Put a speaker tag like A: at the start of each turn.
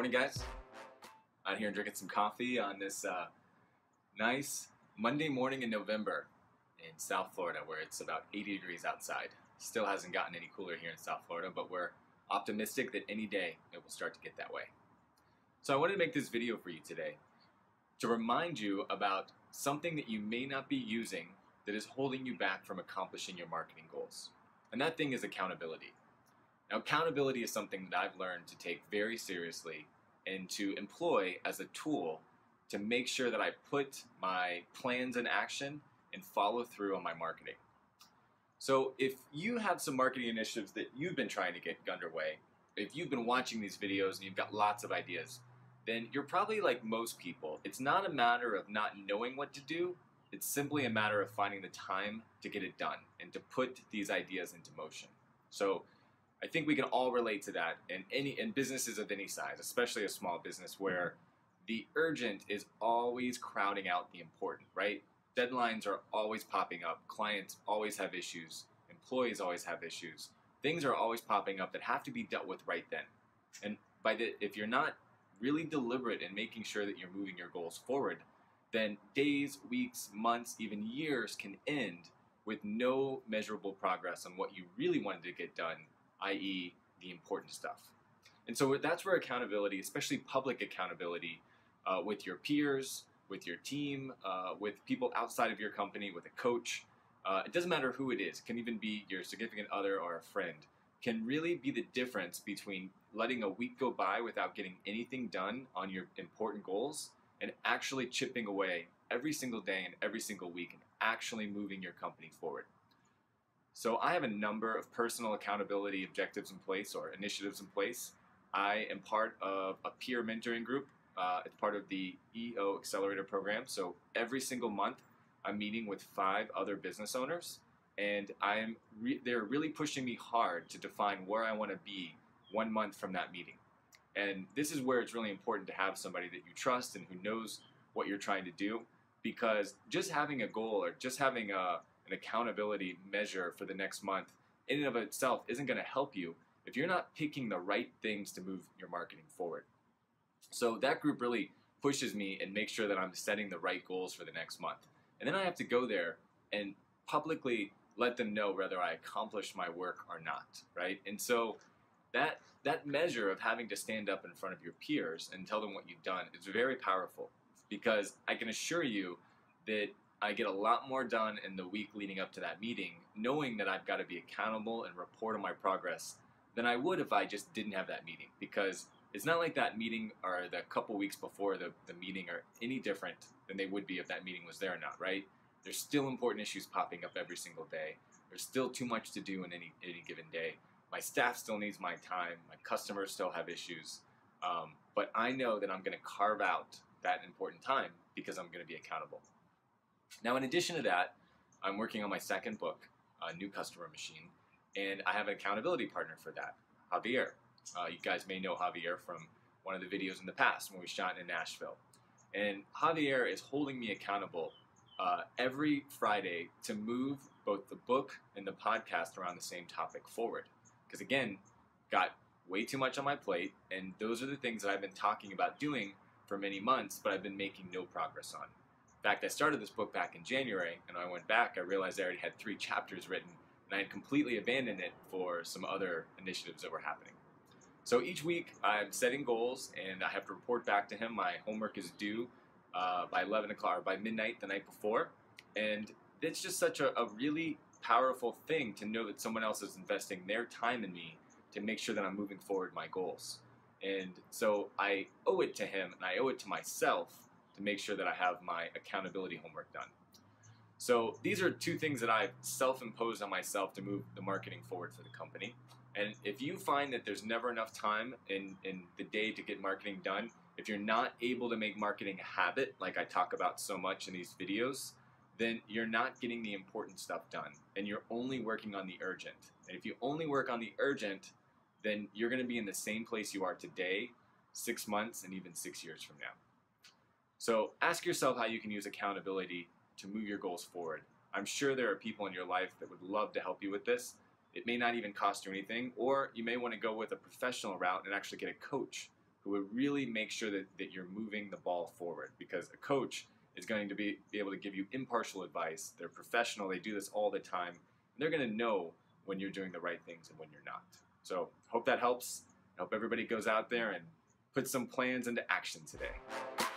A: Morning, guys. Out here drinking some coffee on this uh, nice Monday morning in November in South Florida, where it's about 80 degrees outside. Still hasn't gotten any cooler here in South Florida, but we're optimistic that any day it will start to get that way. So I wanted to make this video for you today to remind you about something that you may not be using that is holding you back from accomplishing your marketing goals. And that thing is accountability. Now, accountability is something that I've learned to take very seriously and to employ as a tool to make sure that I put my plans in action and follow through on my marketing. So, if you have some marketing initiatives that you've been trying to get underway, if you've been watching these videos and you've got lots of ideas, then you're probably like most people. It's not a matter of not knowing what to do, it's simply a matter of finding the time to get it done and to put these ideas into motion. So, I think we can all relate to that in any in businesses of any size, especially a small business where the urgent is always crowding out the important, right? Deadlines are always popping up, clients always have issues, employees always have issues. Things are always popping up that have to be dealt with right then. And by the if you're not really deliberate in making sure that you're moving your goals forward, then days, weeks, months, even years can end with no measurable progress on what you really wanted to get done i.e., the important stuff. And so that's where accountability, especially public accountability, uh, with your peers, with your team, uh, with people outside of your company, with a coach, uh, it doesn't matter who it is, it can even be your significant other or a friend, can really be the difference between letting a week go by without getting anything done on your important goals and actually chipping away every single day and every single week and actually moving your company forward. So I have a number of personal accountability objectives in place or initiatives in place. I am part of a peer mentoring group. Uh, it's part of the EO Accelerator program. So every single month, I'm meeting with five other business owners, and I'm re- they're really pushing me hard to define where I want to be one month from that meeting. And this is where it's really important to have somebody that you trust and who knows what you're trying to do, because just having a goal or just having a an accountability measure for the next month in and of itself isn't going to help you if you're not picking the right things to move your marketing forward. So that group really pushes me and makes sure that I'm setting the right goals for the next month. And then I have to go there and publicly let them know whether I accomplished my work or not, right? And so that that measure of having to stand up in front of your peers and tell them what you've done is very powerful because I can assure you that I get a lot more done in the week leading up to that meeting, knowing that I've got to be accountable and report on my progress than I would if I just didn't have that meeting. Because it's not like that meeting or the couple weeks before the, the meeting are any different than they would be if that meeting was there or not, right? There's still important issues popping up every single day. There's still too much to do in any, any given day. My staff still needs my time. My customers still have issues. Um, but I know that I'm going to carve out that important time because I'm going to be accountable. Now, in addition to that, I'm working on my second book, a New Customer Machine, and I have an accountability partner for that, Javier. Uh, you guys may know Javier from one of the videos in the past when we shot in Nashville. And Javier is holding me accountable uh, every Friday to move both the book and the podcast around the same topic forward. Because again, got way too much on my plate, and those are the things that I've been talking about doing for many months, but I've been making no progress on. In fact, I started this book back in January, and I went back, I realized I already had three chapters written, and I had completely abandoned it for some other initiatives that were happening. So each week, I'm setting goals, and I have to report back to him. My homework is due uh, by 11 o'clock or by midnight the night before, and it's just such a, a really powerful thing to know that someone else is investing their time in me to make sure that I'm moving forward my goals. And so I owe it to him, and I owe it to myself to make sure that I have my accountability homework done. So these are two things that I've self-imposed on myself to move the marketing forward for the company. And if you find that there's never enough time in, in the day to get marketing done, if you're not able to make marketing a habit, like I talk about so much in these videos, then you're not getting the important stuff done. And you're only working on the urgent. And if you only work on the urgent, then you're going to be in the same place you are today, six months, and even six years from now. So ask yourself how you can use accountability to move your goals forward. I'm sure there are people in your life that would love to help you with this. It may not even cost you anything, or you may want to go with a professional route and actually get a coach who would really make sure that, that you're moving the ball forward because a coach is going to be, be able to give you impartial advice. They're professional, they do this all the time. And they're going to know when you're doing the right things and when you're not. So, hope that helps. I hope everybody goes out there and puts some plans into action today.